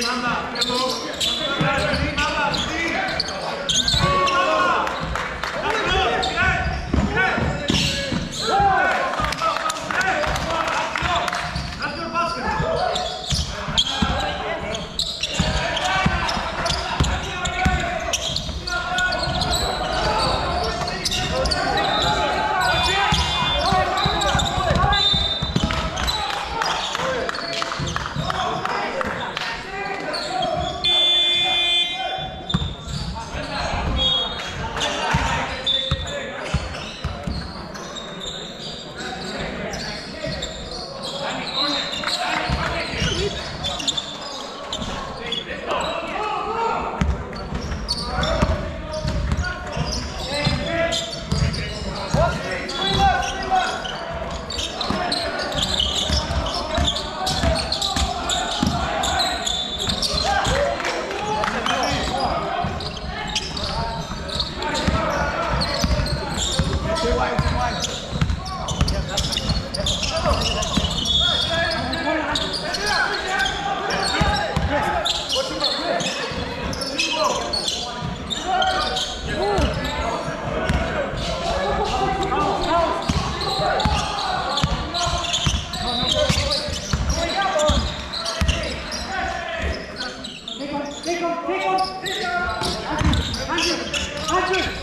demanda Hadi. Hadi. Hadi.